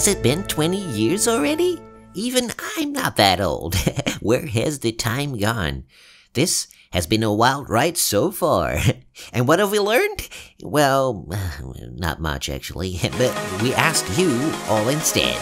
Has it been 20 years already? Even I'm not that old. Where has the time gone? This has been a wild ride so far. And what have we learned? Well, not much actually, but we asked you all instead.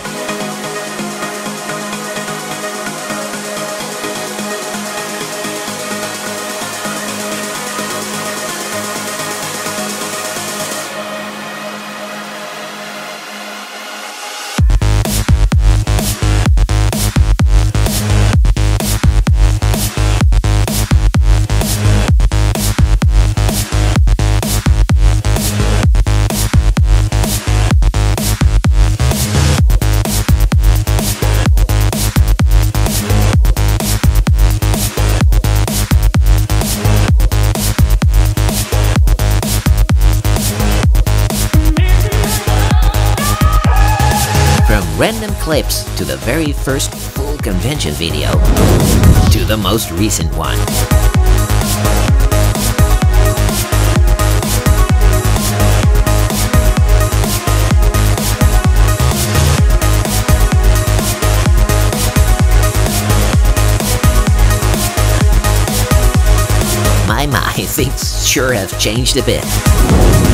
Random clips to the very first full convention video to the most recent one. My, my, things sure have changed a bit.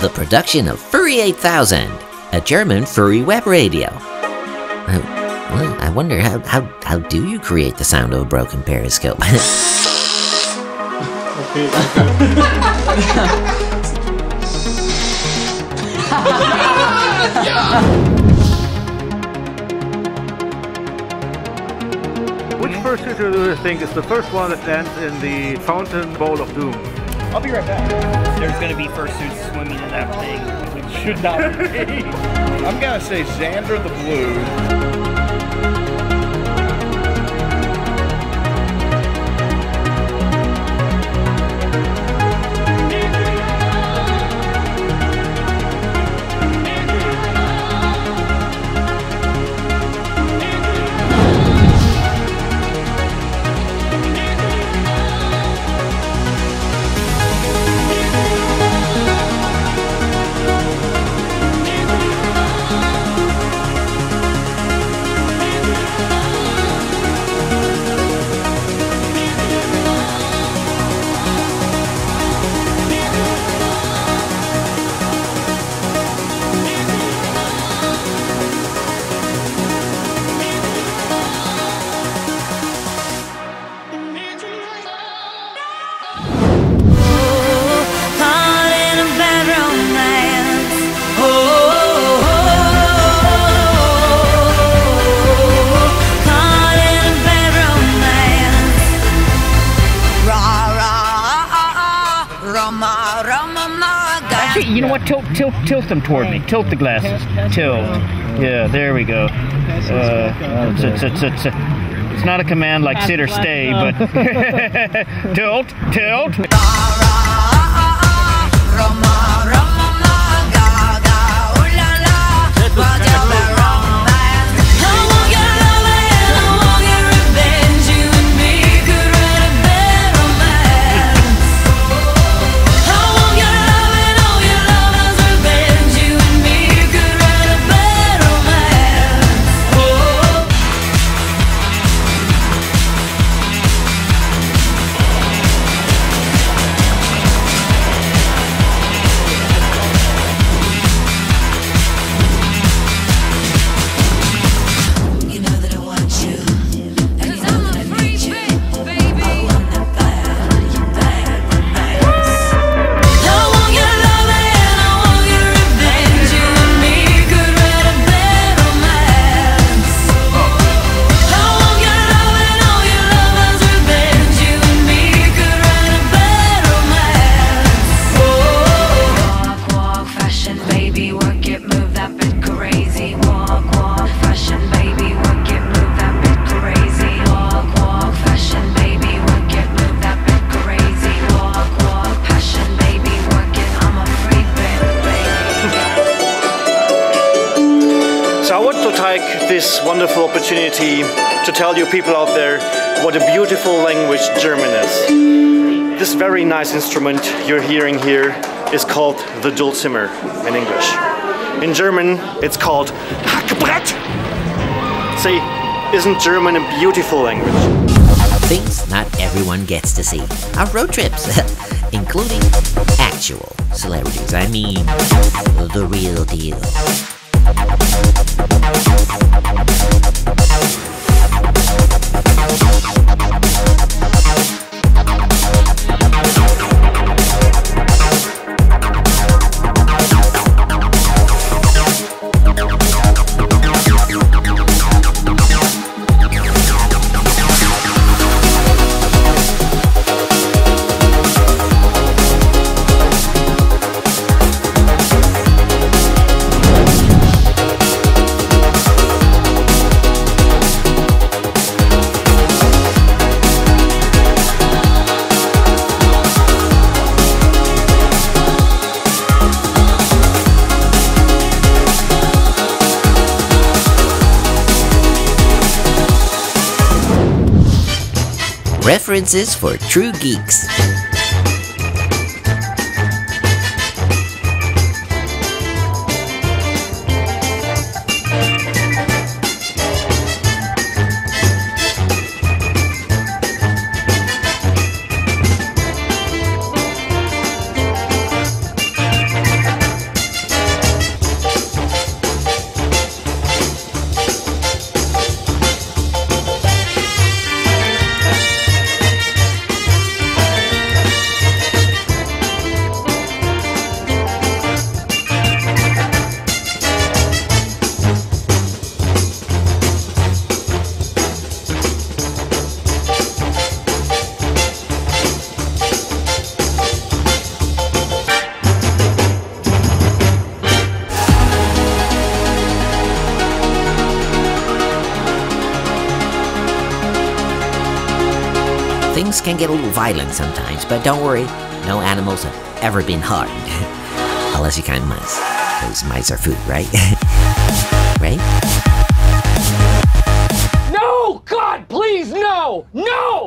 The production of Furry 8000, a German furry web radio. Uh, well, I wonder how, how, how do you create the sound of a broken periscope? Which creature do you think is the first one that ends in the fountain bowl of doom? I'll be right back. There's gonna be fursuits swimming in that thing. It should not be. I'm gonna say Xander the Blue. Tilt, tilt them toward me. Tilt the glasses. Tilt. Yeah, there we go. Uh, it's, it's, it's, it's, it's not a command like sit or stay, but tilt, tilt. To tell you people out there what a beautiful language German is. This very nice instrument you're hearing here is called the Dulcimer in English. In German, it's called Hackbrett. See, isn't German a beautiful language? Things not everyone gets to see are road trips, including actual celebrities. I mean, the real deal. References for true geeks. Get a little violent sometimes, but don't worry, no animals have ever been harmed. Unless you count mice. Because mice are food, right? right? No! God, please, no! No!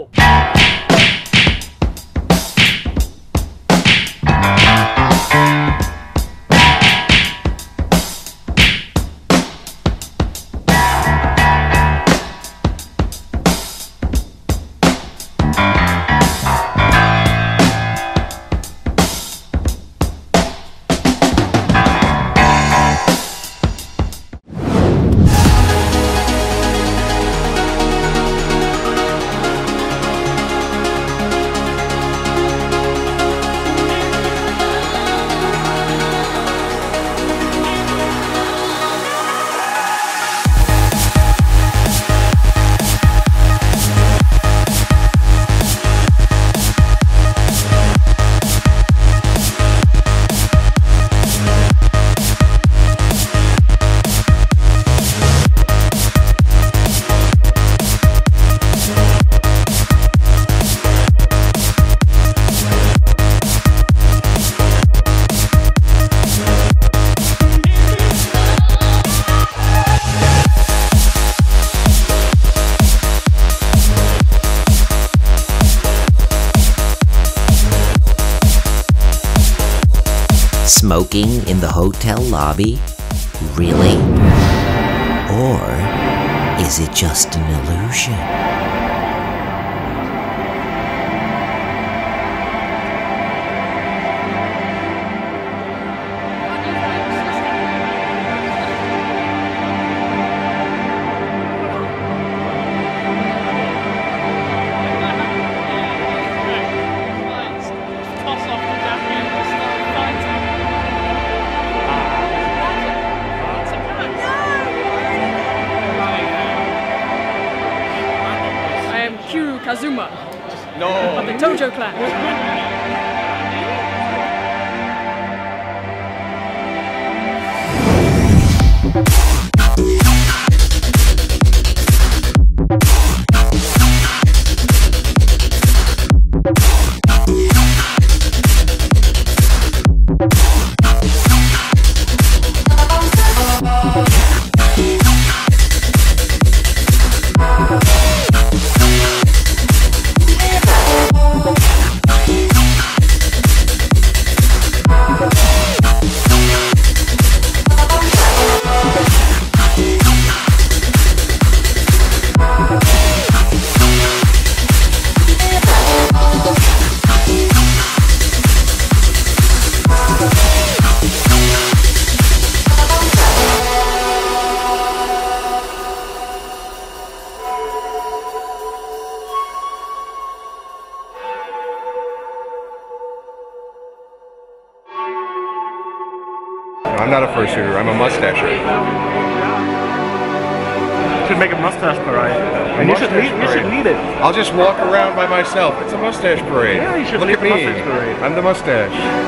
Smoking in the hotel lobby? Really? Or is it just an illusion? Of mustache parade. I'm the mustache.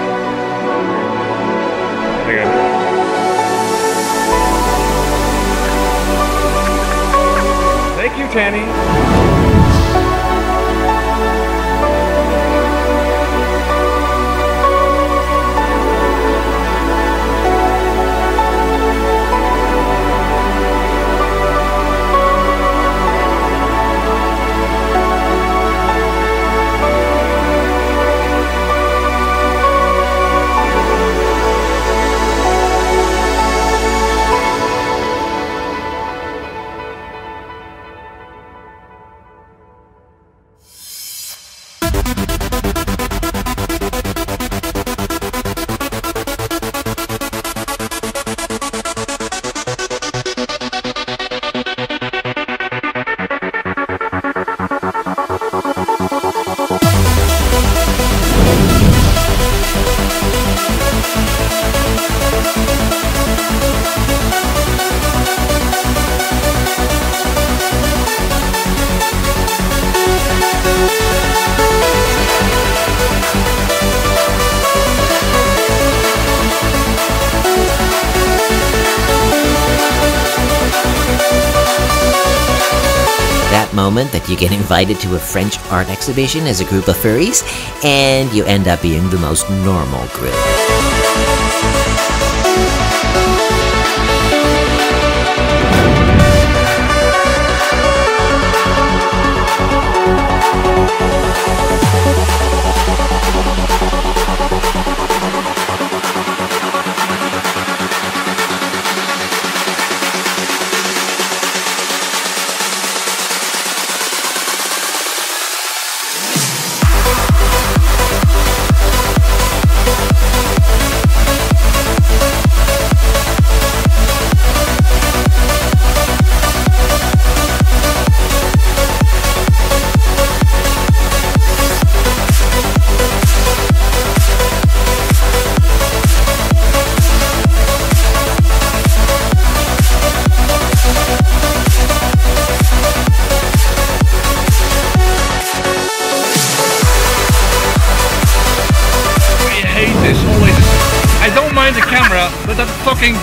You get invited to a French art exhibition as a group of furries, and you end up being the most normal group.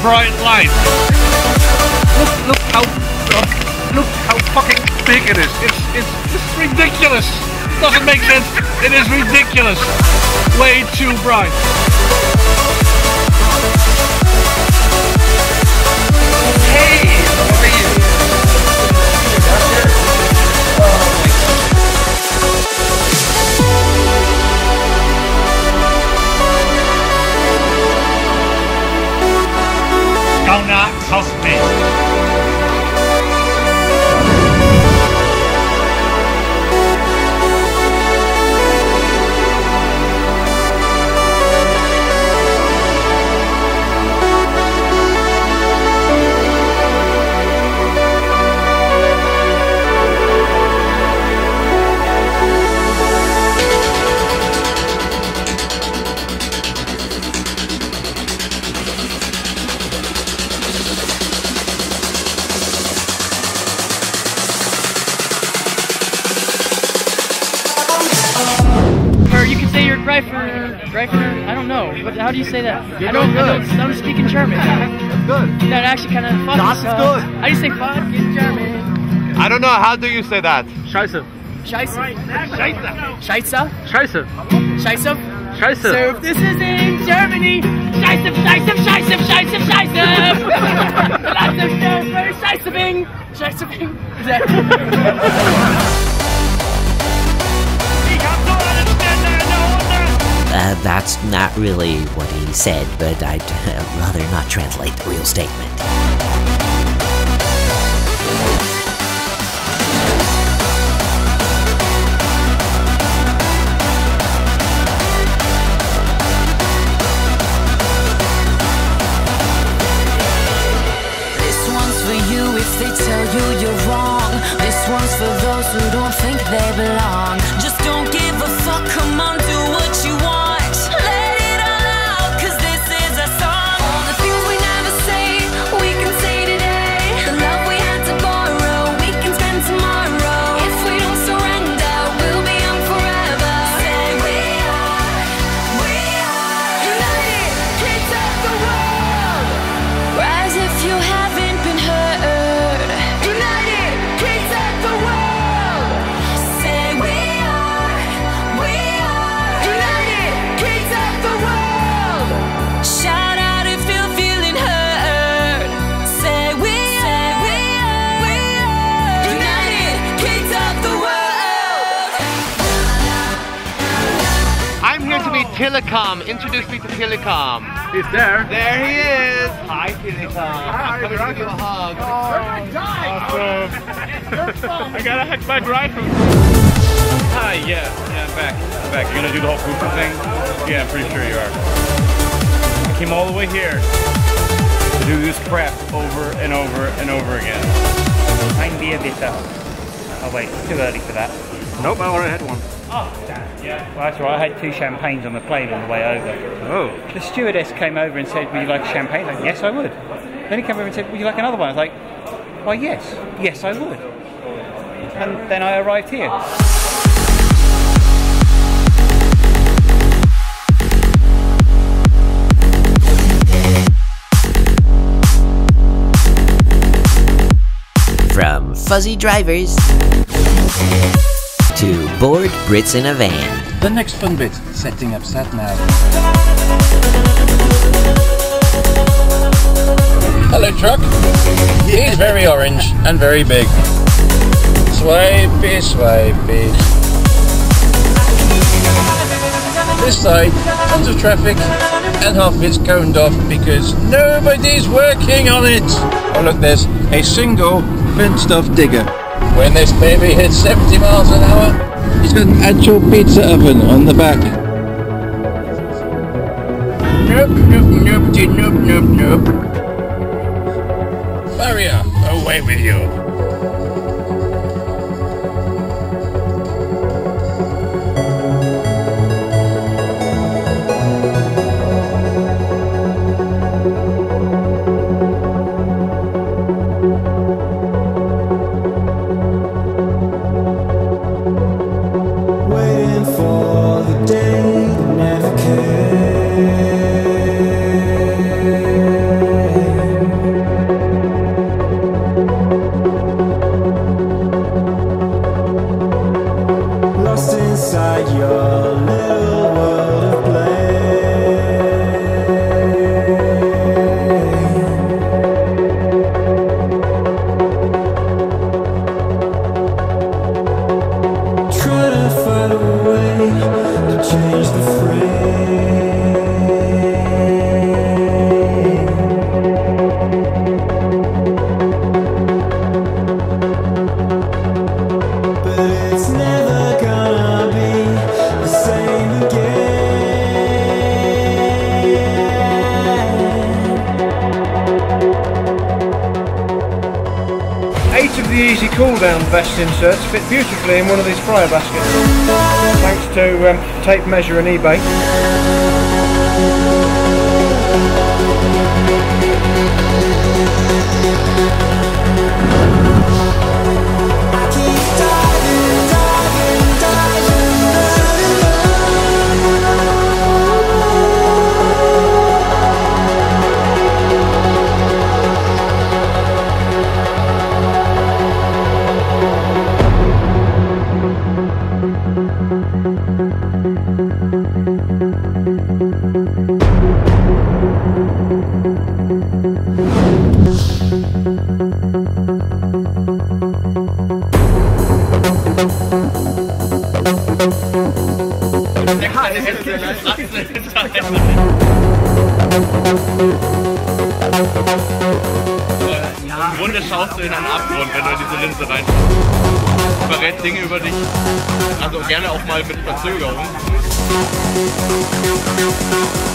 Bright light. Actually kind of funny. Das ist so- good. How do you say fuck in German? I don't know. How do you say that? Scheiße. Scheiße. Scheiße. Scheiße. Scheiße. Scheiße. So if this is in Germany, Scheiße, Scheiße, Scheiße, Scheiße, Scheiße. Lots of very Scheiße Bing. Scheiße Uh, that's not really what he said, but I'd uh, rather not translate the real statement. This one's for you if they tell you you're wrong. This one's for those who don't think they belong. Tillicum. Introduce me to Tillicum. He's there. There he is. Hi, Tillicum. Hi, I'm coming to give you a hug. Oh, awesome. I gotta hack my rifle. Hi, yeah, yeah, I'm back. I'm back. You're gonna do the whole Cooper thing? Yeah, I'm pretty sure you are. I came all the way here to do this crap over and over and over again. Fine beer bitter. Oh wait, too early for that. Nope, I already had one. Oh, damn, yeah. Well, that's all right. I had two champagnes on the plane on the way over. Oh. The stewardess came over and said, would you like a champagne? I was like, yes, I would. Then he came over and said, would you like another one? I was like, why, yes. Yes, I would. And then I arrived here. From fuzzy drivers to bored Brits in a van. The next fun bit, setting up sat nav. Hello truck. He's very orange and very big. Swipey, swipey. This side, tons of traffic and half of it's coned off because nobody's working on it. Oh look, there's a single fenced off digger. When this baby hits 70 miles an hour, he's got an actual pizza oven on the back. Nope, nope, nope, nope, nope, nope. Barrier, away with you. Inserts fit beautifully in one of these fryer baskets. Thanks to um, tape measure and eBay. Schaust du in einen Abgrund, wenn du in diese Linse reinschaust. Verrät Dinge über dich. Also gerne auch mal mit Verzögerung.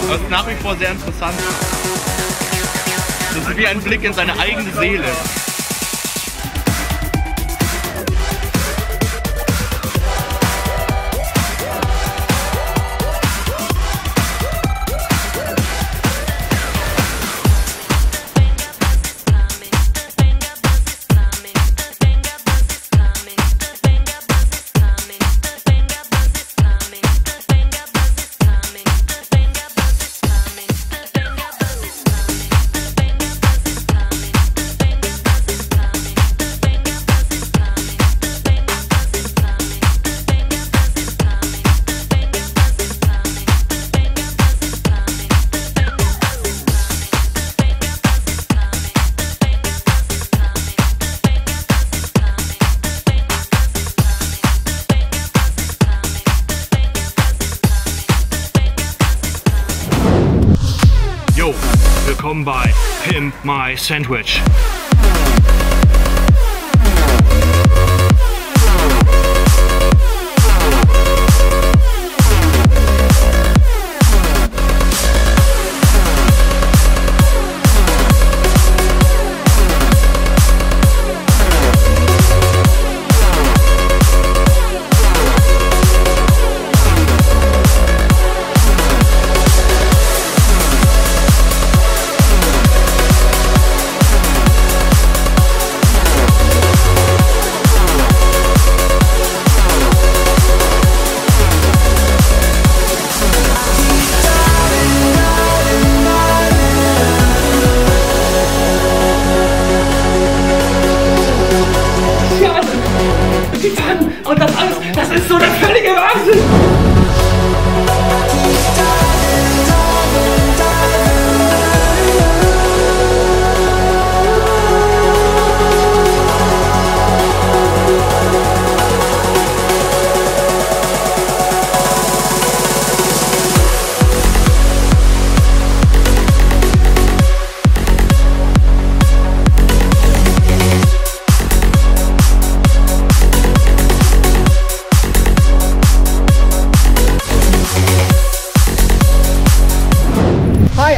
Es ist nach wie vor sehr interessant. Das ist wie ein Blick in seine eigene Seele. home by Him My Sandwich.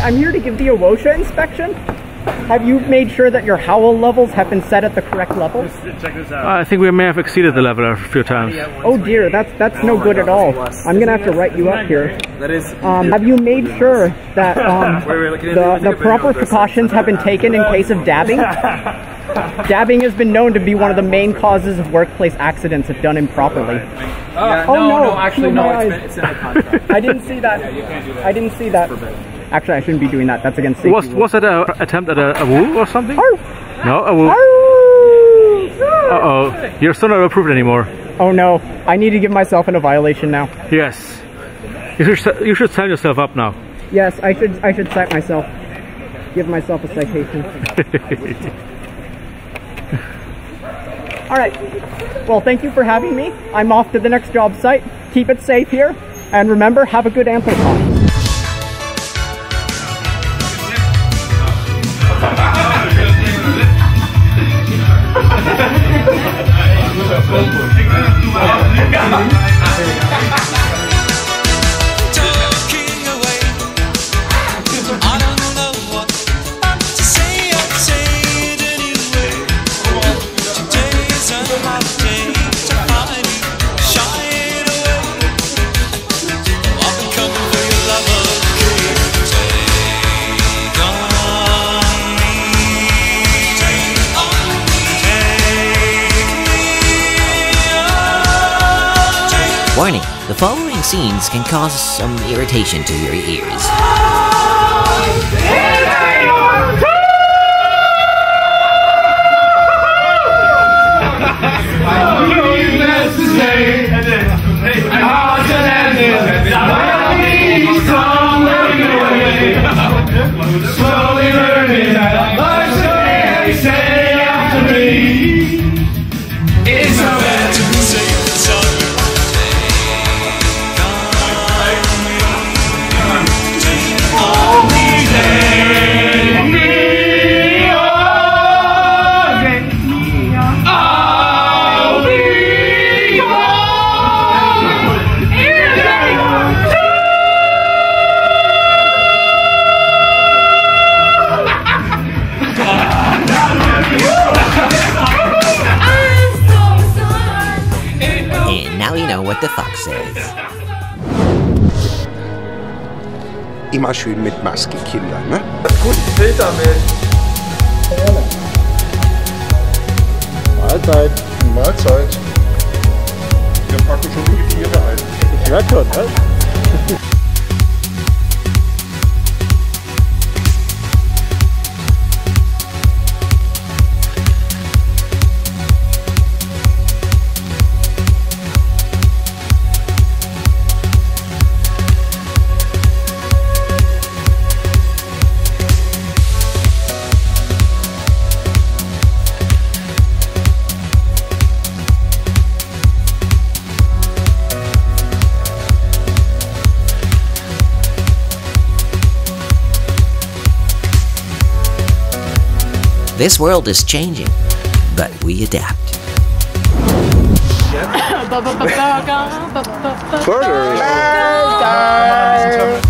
I'm here to give the Awosha inspection. Have you made sure that your howl levels have been set at the correct level? Check this out. I think we may have exceeded the level a few times. Oh dear, that's that's no good at all. I'm gonna have to write you up here. That is. Um, have you made sure that um, Wait, wait, look at it, the, the proper video of this. precautions have been taken in case of dabbing? dabbing has been known to be one of the main causes of workplace accidents if done improperly. Oh no, no, no, actually, no, it's been- it's in the contract. I didn't see that. you can't do that. I didn't see that. Actually, I shouldn't be doing that. That's against safety Was was that an attempt at a, a woo or something? No, a woo. Uh oh, you're still not approved anymore. Oh no, I need to give myself in a violation now. Yes, you should you should sign yourself up now. Yes, I should I should cite myself. Give myself a citation. All right. Well, thank you for having me. I'm off to the next job site. Keep it safe here, and remember, have a good amplify. Scenes can cause some irritation to your ears. Immer schön mit Maske, Kinder, ne? Guten Filter mit. Mahlzeit. Mahlzeit. Wir packen schon die Tiere ein. Ja, schon, ne? This world is changing, but we adapt. I'm a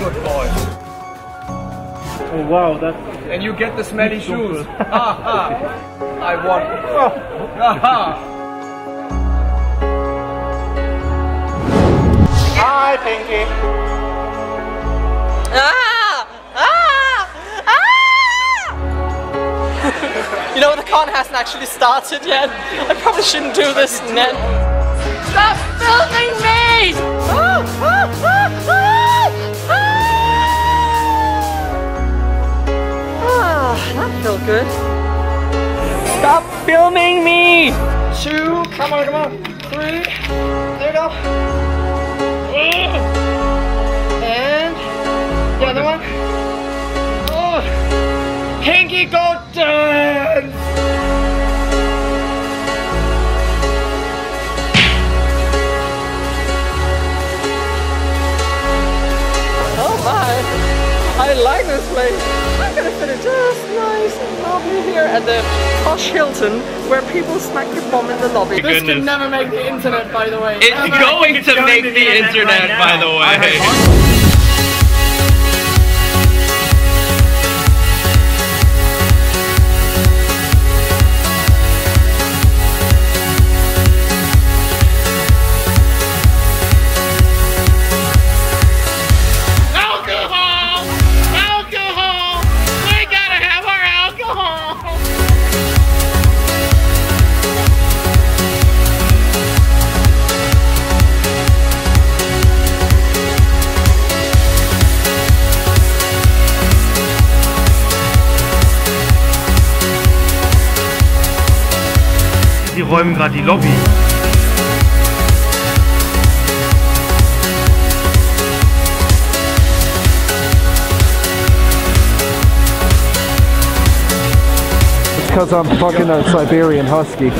good boy. Oh wow, that. And you get the smelly So shoes. good. ha ha! I won. Ha ha! Hi, Pinky. Ah! Ah! Ah! you know, the con hasn't actually started yet. I probably shouldn't do this net. Stop filming me! Felt good. Stop filming me! Two, come on, come on. Three, there you go. And the other one. Oh, Pinky go dance! Oh my! I like this place. I'm gonna finish just nice and lovely here at the Posh Hilton, where people smack your bum in the lobby. This Goodness. can never make the internet, by the way. It's Never. going to make the internet, by the way. Räumen gerade die Lobby. Because I'm fucking a Siberian Husky.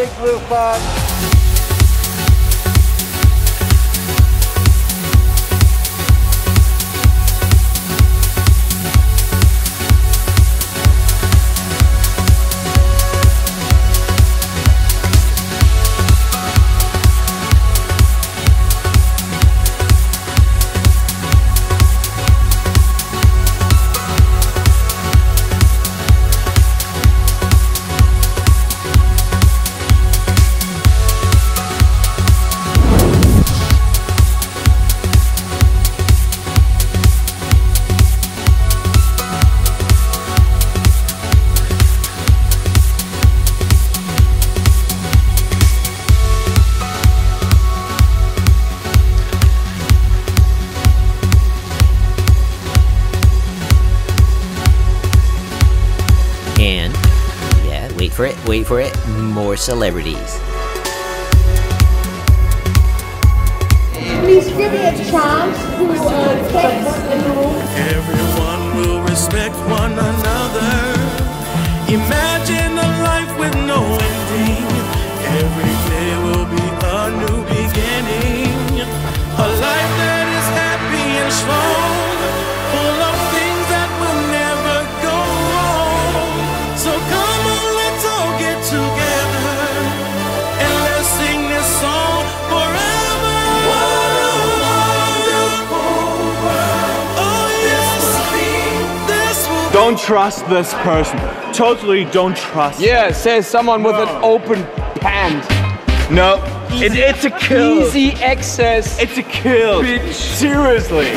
Big blue fox. For it, wait for it. More celebrities. Please give me a chance to uh, text the room. Everyone will respect one another. Imagine Don't trust this person. Totally don't trust. Yeah, says someone with an open pant. No, it, it's a kill. Easy access. It's a kill. Seriously.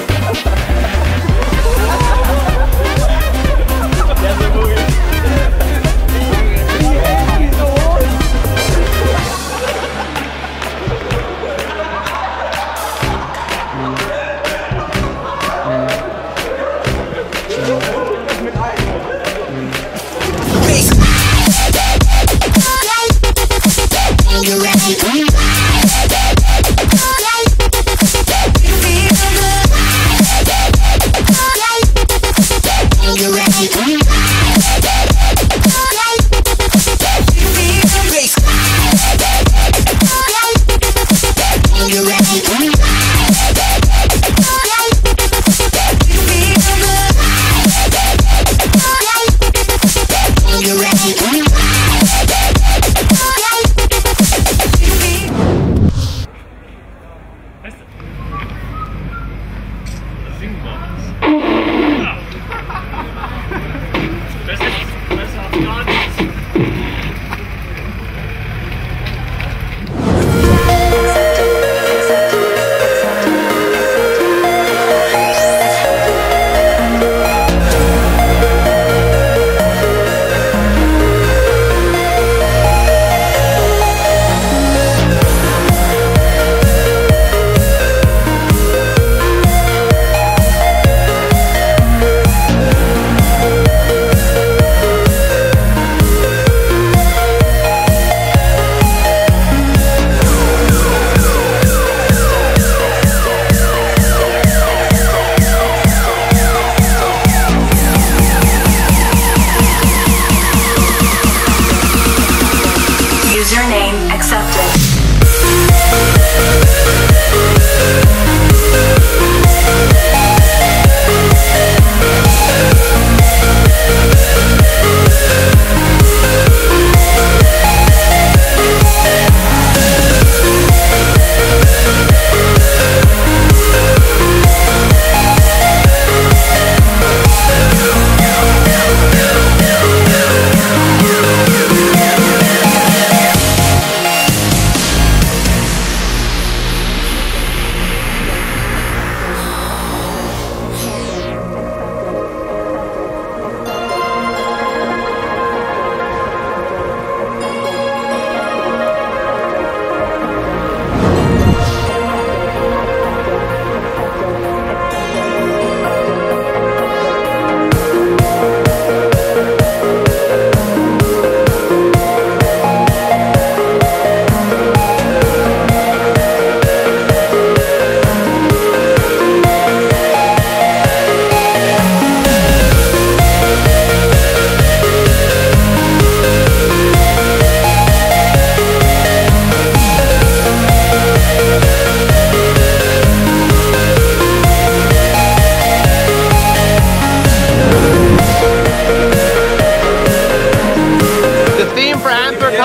Theme for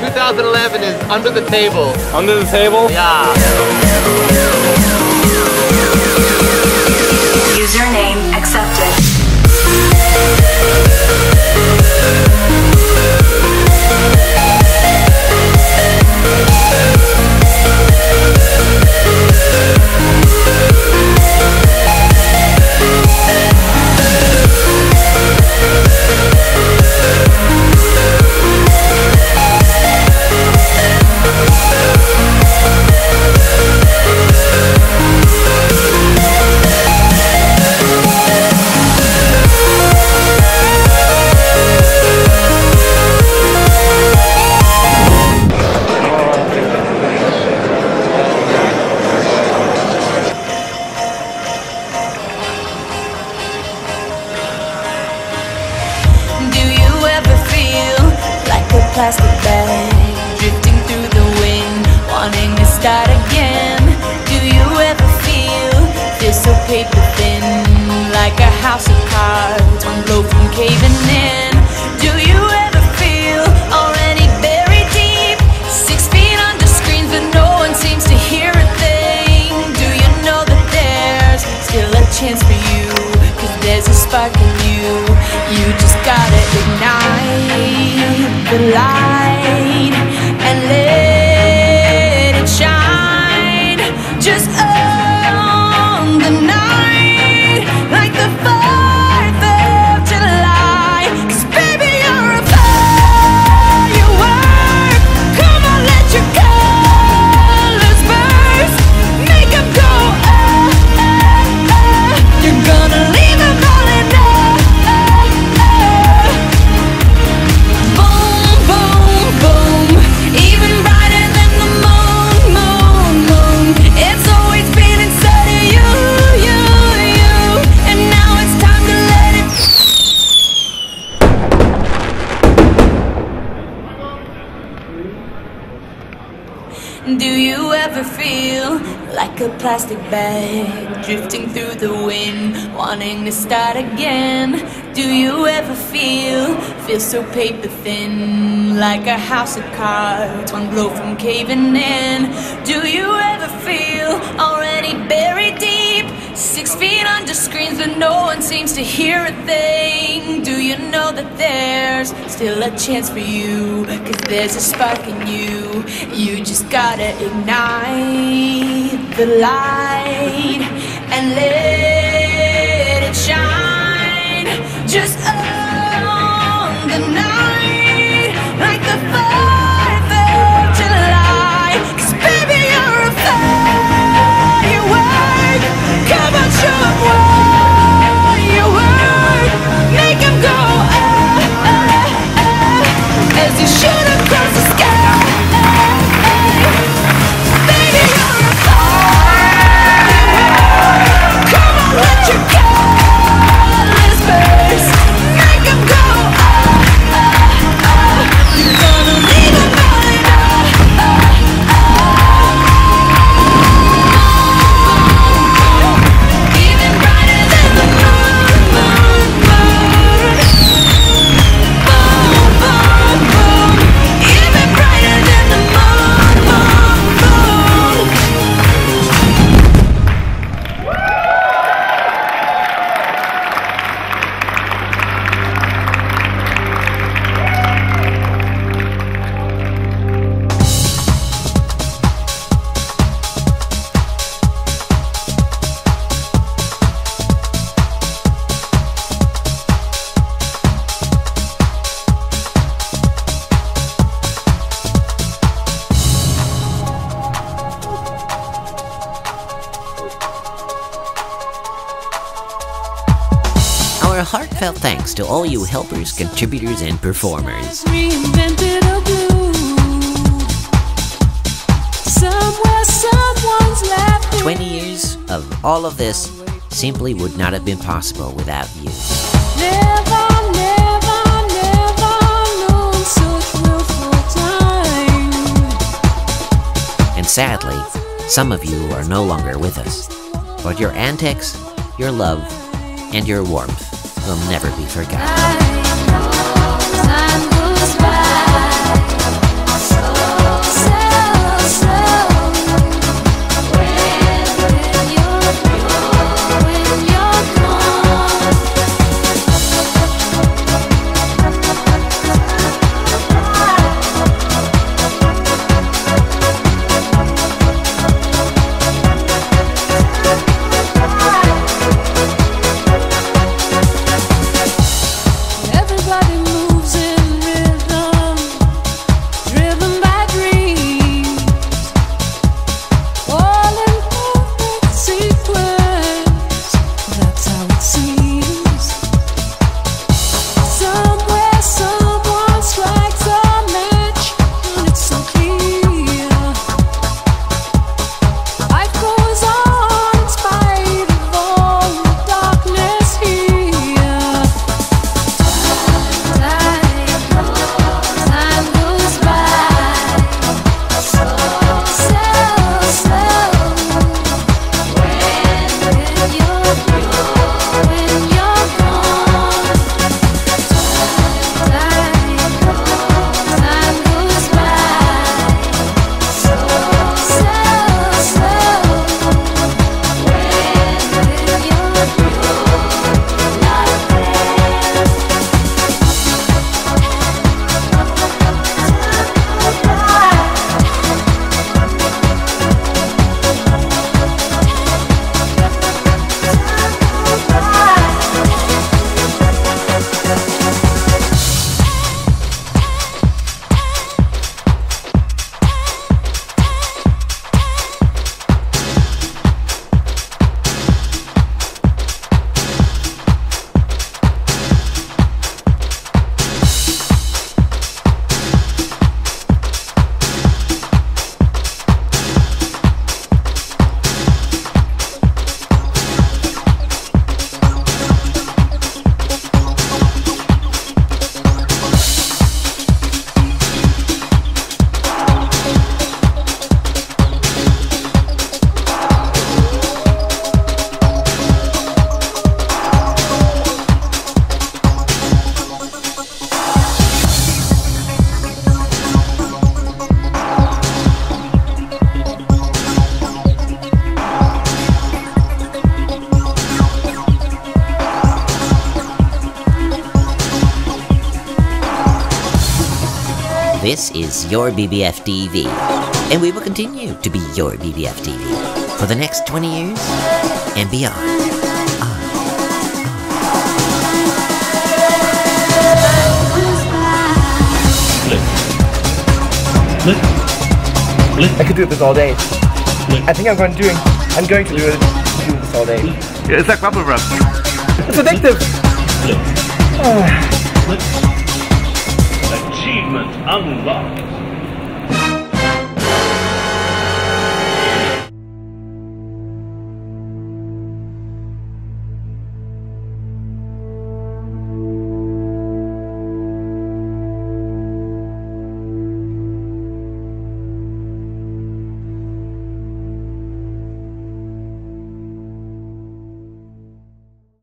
2011 is Under the Table. Under the table? Yeah. Username accepted. so paper thin, like a house of cards, one blow from caving in. Do you ever feel already buried deep? Six feet under screens, but no one seems to hear a thing. Do you know that there's still a chance for you? Cause there's a spark in you, you just gotta ignite the light and live. our heartfelt thanks to all you helpers, contributors, and performers. Twenty years of all of this simply would not have been possible without you. Never, never, never and sadly, some of you are no longer with us, but your antics, your love, and your warmth will never be forgotten. Is your BBF TV, and we will continue to be your BBF TV for the next 20 years and beyond. I could do this all day. I think I'm going to doing. I'm going to do it. Do this all day. Yeah, it's like bubble wrap. It's addictive. Achievement unlocked.